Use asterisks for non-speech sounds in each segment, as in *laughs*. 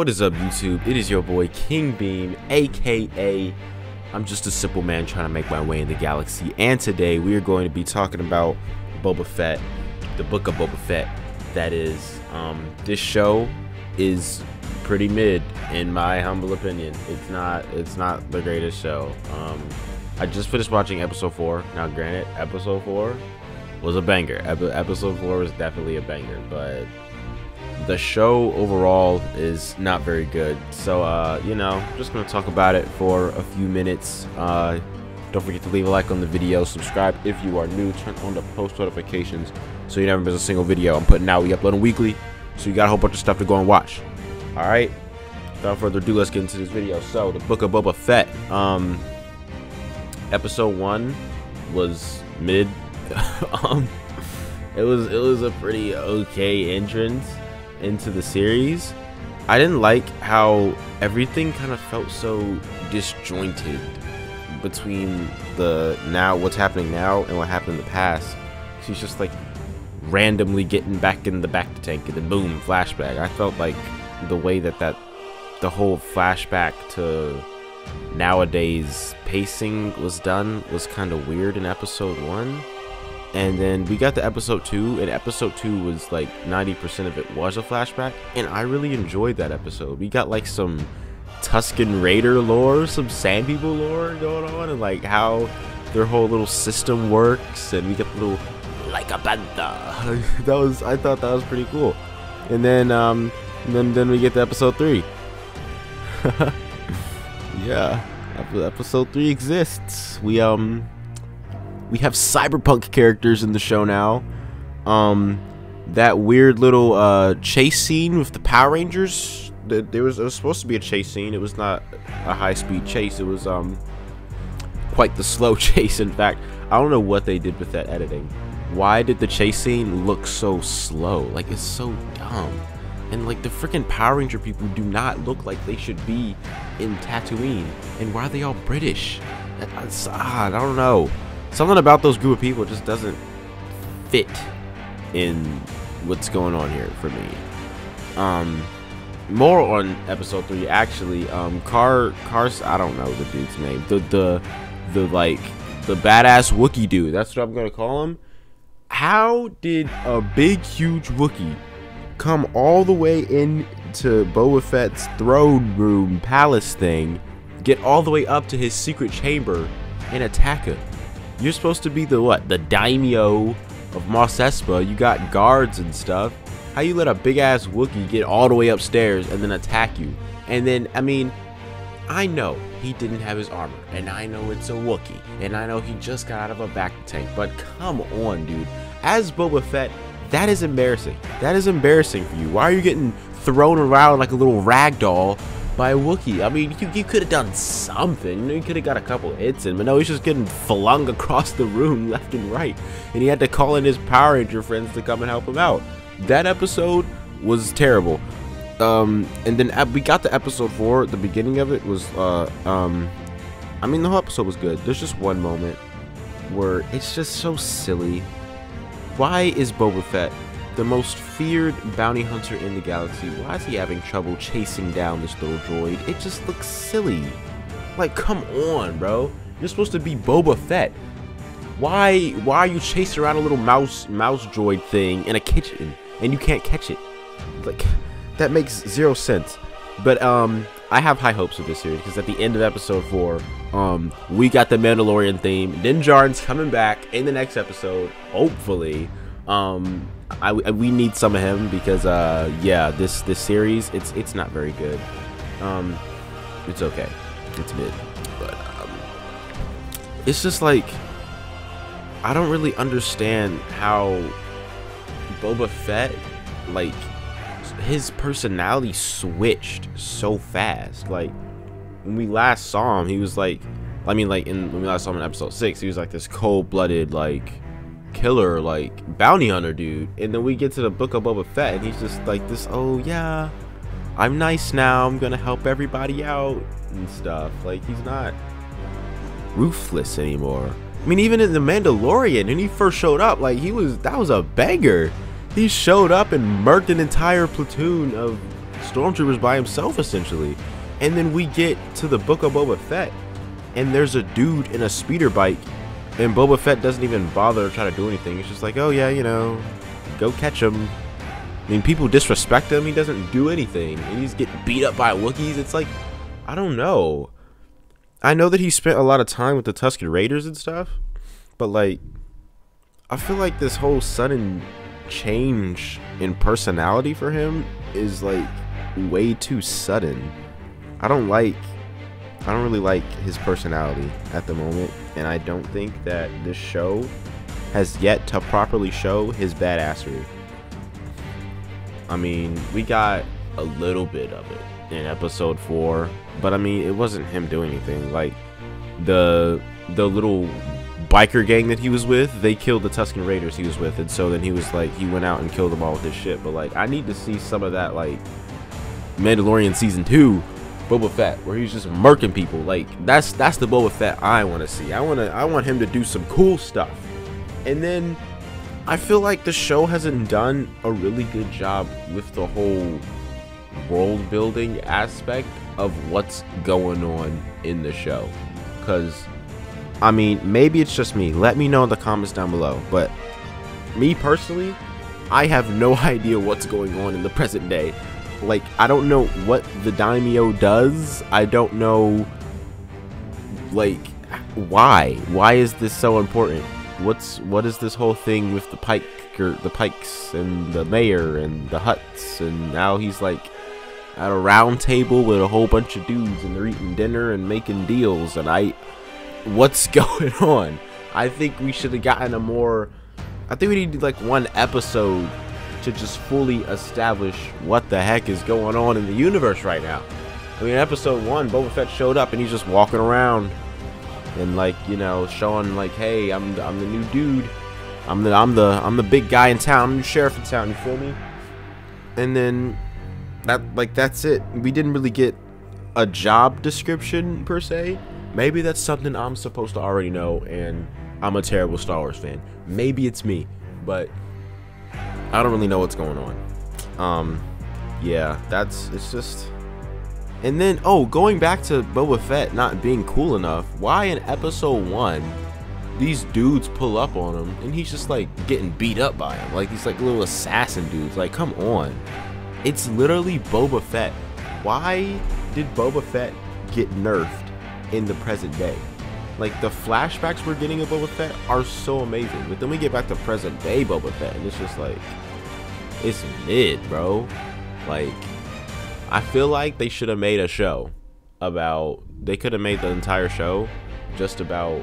What is up, YouTube? It is your boy King Beam, aka I'm just a simple man trying to make my way in the galaxy. And today we are going to be talking about Boba Fett, the book of Boba Fett. That is, um, this show is pretty mid in my humble opinion. It's not, it's not the greatest show. Um, I just finished watching episode four. Now, granted, episode four was a banger. Ep episode four was definitely a banger, but the show overall is not very good. So, uh, you know, just gonna talk about it for a few minutes. Uh, don't forget to leave a like on the video, subscribe if you are new, turn on the post notifications so you never miss a single video I'm putting out. We upload them weekly, so you got a whole bunch of stuff to go and watch. All right. Without further ado, let's get into this video. So, the Book of Boba Fett. Um, episode one was mid. *laughs* um, it was it was a pretty okay entrance into the series. I didn't like how everything kind of felt so disjointed between the now what's happening now and what happened in the past. She's just like randomly getting back in the bacta tank and then boom flashback. I felt like the way that that the whole flashback to nowadays pacing was done was kind of weird in episode 1 and then we got to episode 2 and episode 2 was like 90% of it was a flashback and i really enjoyed that episode. We got like some Tusken raider lore some sand people lore going on and like how their whole little system works and we got the little like a panther. *laughs* That was i thought that was pretty cool. And then um and then then we get to episode 3 *laughs* yeah episode 3 exists. We um we have cyberpunk characters in the show now. Um, that weird little uh, chase scene with the Power Rangers. There was, it was supposed to be a chase scene. It was not a high speed chase. It was um quite the slow *laughs* chase. In fact, I don't know what they did with that editing. Why did the chase scene look so slow? Like it's so dumb. And like the freaking Power Ranger people do not look like they should be in Tatooine. And why are they all British? That's odd. I don't know something about those group of people just doesn't fit in what's going on here for me. Um, more on episode three, actually. Um, Car, Cars, I don't know the dude's name. The the the like the badass Wookie dude. That's what I'm gonna call him. How did a big, huge Wookie come all the way into Boba Fett's throne room palace thing, get all the way up to his secret chamber, and attack him? You're supposed to be the what? The daimyo of Mos Espa. You got guards and stuff. How you let a big ass Wookiee get all the way upstairs and then attack you? And then, I mean, I know he didn't have his armor, and I know it's a Wookiee, and I know he just got out of a bacta tank, but come on, dude. As Boba Fett, that is embarrassing. That is embarrassing for you. Why are you getting thrown around like a little rag doll by a Wookiee. I mean, you, you could have done something. You, could have got a couple hits in, but no, he's just getting flung across the room *laughs* left and right. And he had to call in his Power Ranger friends to come and help him out. That episode was terrible. Um, and then we got to episode four. The beginning of it was, uh, um, I mean, the whole episode was good. There's just one moment where it's just so silly. Why is Boba Fett the most feared bounty hunter in the galaxy, why is he having trouble chasing down this little droid? It just looks silly. Like, come on, bro. You're supposed to be Boba Fett. Why why are you chasing around a little mouse mouse droid thing in a kitchen and you can't catch it? Like that makes zero sense. But um I have high hopes with this series because at the end of episode 4, um we got the Mandalorian theme. Din Djarin's coming back in the next episode, hopefully. Um I, we need some of him because uh yeah this this series it's it's not very good. Um it's okay. It's mid. But um it's just like I don't really understand how Boba Fett like his personality switched so fast. Like when we last saw him he was like I mean like in when we last saw him in episode 6 he was like this cold-blooded like killer like bounty hunter dude. And then we get to the book of Boba Fett and he's just like this oh yeah I'm nice now. I'm gonna help everybody out and stuff. Like he's not ruthless anymore. I mean even in the Mandalorian when he first showed up like he was that was a banger. He showed up and murked an entire platoon of stormtroopers by himself essentially. And then we get to the Book of Boba Fett, and there's a dude in a speeder bike, and Boba Fett doesn't even bother to try to do anything. It's just like, oh yeah, you know, go catch him. I mean, people disrespect him. He doesn't do anything. He's getting beat up by Wookiees. It's like, I don't know. I know that he spent a lot of time with the Tusken Raiders and stuff, but like, I feel like this whole sudden change in personality for him is like way too sudden. I don't like I don't really like his personality at the moment and I don't think that this show has yet to properly show his badassery. I mean, we got a little bit of it in episode 4, but I mean, it wasn't him doing anything. Like the the little biker gang that he was with, they killed the Tusken Raiders he was with, and so then he was like, he went out and killed them all with his shit. But like, I need to see some of that like Mandalorian season two, Boba Fett, where he's just murking people. Like that's that's the Boba Fett I want to see. I want to I want him to do some cool stuff, and then I feel like the show hasn't done a really good job with the whole world building aspect of what's going on in the show because I mean, maybe it's just me. Let me know in the comments down below. But me personally, I have no *laughs* idea what's going on in the present day. Like, I don't know what the daimyo does. I don't know, like, why? Why is this so important? What's what is this whole thing with the pike or the pikes and the mayor and the Hutts and now he's like at a round table with a whole bunch of dudes and they're eating dinner and making deals and I what's *laughs* going on. I think we should have gotten a more. I think we need like one episode to just fully establish what the heck is going on in the universe right now. I mean, episode one, Boba Fett showed up and he's just walking around and like you know showing like, hey, I'm I'm the new dude. I'm the I'm the I'm the big guy in town. I'm the sheriff in town. You feel me? And then that like that's it. We didn't really get a job description per se. Maybe that's something I'm supposed to already know, and I'm a terrible Star Wars fan. Maybe it's me, but I don't really know what's going on. Um, yeah, that's it's just. And then, oh, going back to Boba Fett not being cool enough. Why in Episode One, these dudes pull up on him, and he's just like getting beat up by him, like these like little assassin dudes. Like, come on, it's literally Boba Fett. Why did Boba Fett get nerfed in the present day. Like the flashbacks we're getting of Boba Fett are so amazing, but then we get back to present day Boba Fett, and it's just like it's mid, bro. Like I feel like they should have made a show about. They could have made the entire show just about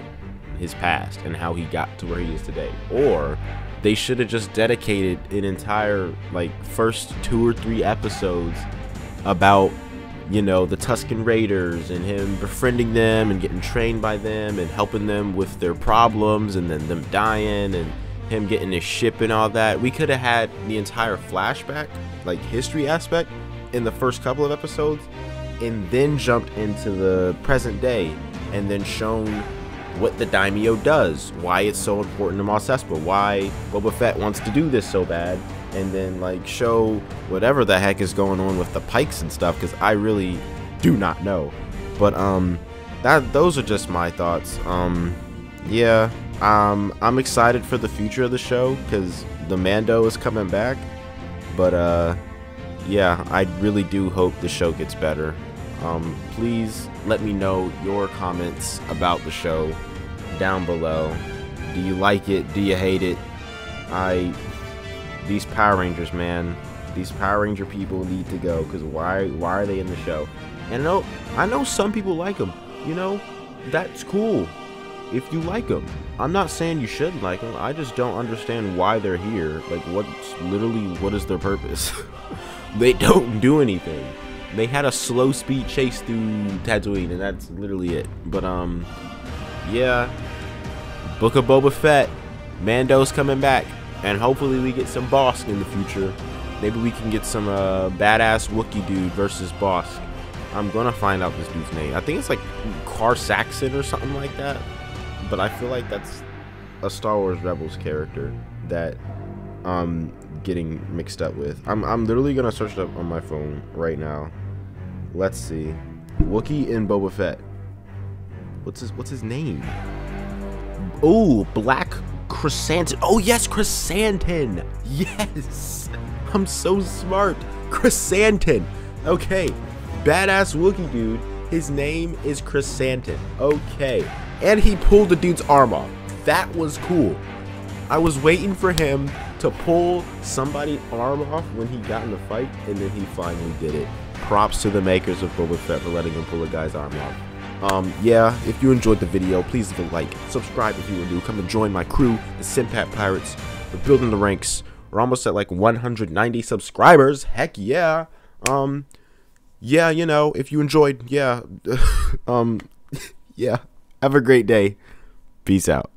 his past and how he got to where he is today, or they should have just dedicated an entire like first two or three episodes about you know, the Tusken Raiders and him befriending them and getting trained by them and helping them with their problems and then them dying and him getting his ship and all that. We could have had the entire flashback, like history aspect, in the first couple of episodes and then jumped into the present day and then shown what the daimyo does, why it's so important to Mos Espa, why Boba Fett wants to do this so bad, and then like show whatever the heck is going on with the pikes and stuff because I really do not know. But um, that those are just my thoughts. Um, yeah, um, I'm excited for the future of the show because the Mando is coming back. But uh, yeah, I really do hope the show gets better. Um, please let me know your comments about the show down below. Do you like it? Do you hate it? I these Power Rangers, man. These Power Ranger people need to go because why? Why are they in the show? And I know, I know some people like them. You know, that's cool if you like them. I'm not saying you shouldn't like them. I just don't understand why they're here. Like, what's literally what is their purpose? *laughs* they don't do anything. They had a slow speed chase through Tatooine, and that's literally it. But um, yeah, Book of Boba Fett, Mando's coming back and hopefully we get some Bossk in the future. Maybe we can get some uh, badass Wookie dude versus Bossk. I'm gonna find out this dude's name. I think it's like Gar Saxon or something like that. But I feel like that's a Star Wars Rebels character that um getting mixed up with. I'm I'm literally gonna search it up on my phone right now. Let's see. Wookie and Boba Fett. What's his what's his name? Oh, Black Chrysanthemum. Oh yes, Chrysanthemum. Yes. *laughs* I'm so smart. Chrysanthemum. Okay. Badass Wookie dude. His name is Chrysanthemum. Okay. And he pulled the dude's arm off. That was cool. I was waiting for him to pull somebody's arm off when he got in the fight, and then he finally did it. Props to the makers of Boba Fett for letting him pull a guy's arm off. Um, yeah, if you enjoyed the video, please leave a like, subscribe if you are new, come and join my crew, the Simpat Pirates. We're building the ranks. We're almost at like 190 subscribers. Heck yeah. Um, yeah, you know, if you enjoyed, yeah, *laughs* um, *laughs* yeah. Have a great day. Peace out.